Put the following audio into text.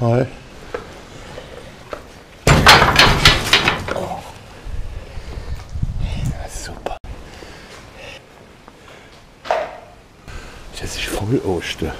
Hi. Ja, super. Das ist voll Oster.